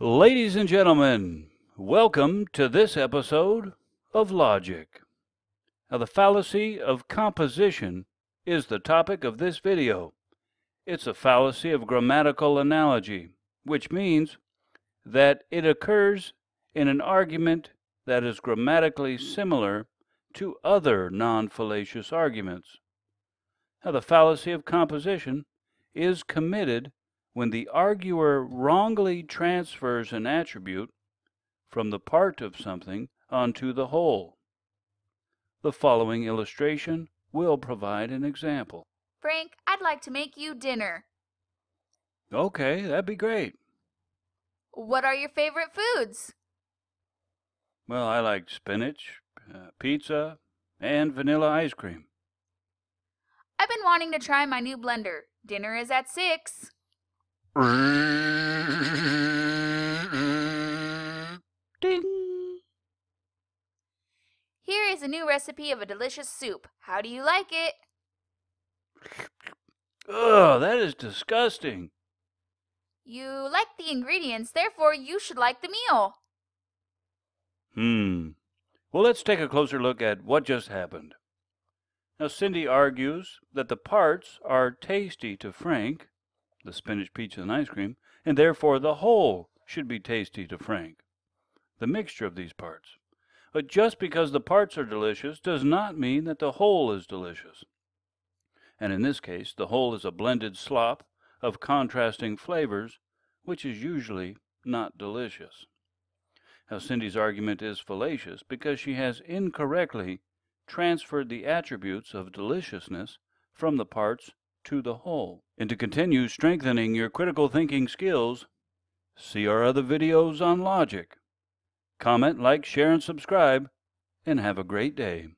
Ladies and gentlemen, welcome to this episode of Logic. Now, the fallacy of composition is the topic of this video. It's a fallacy of grammatical analogy, which means that it occurs in an argument that is grammatically similar to other non fallacious arguments. Now, the fallacy of composition is committed when the arguer wrongly transfers an attribute from the part of something onto the whole. The following illustration will provide an example. Frank, I'd like to make you dinner. Okay, that'd be great. What are your favorite foods? Well, I like spinach, uh, pizza, and vanilla ice cream. I've been wanting to try my new blender. Dinner is at 6. Ding! Here is a new recipe of a delicious soup. How do you like it? Ugh, that is disgusting. You like the ingredients, therefore you should like the meal. Hmm. Well, let's take a closer look at what just happened. Now, Cindy argues that the parts are tasty to Frank, the spinach, pizza, and ice cream, and therefore the whole should be tasty to Frank, the mixture of these parts. But just because the parts are delicious does not mean that the whole is delicious. And in this case, the whole is a blended slop of contrasting flavors, which is usually not delicious. Now, Cindy's argument is fallacious because she has incorrectly transferred the attributes of deliciousness from the parts to the whole. And to continue strengthening your critical thinking skills, see our other videos on logic. Comment, like, share, and subscribe, and have a great day.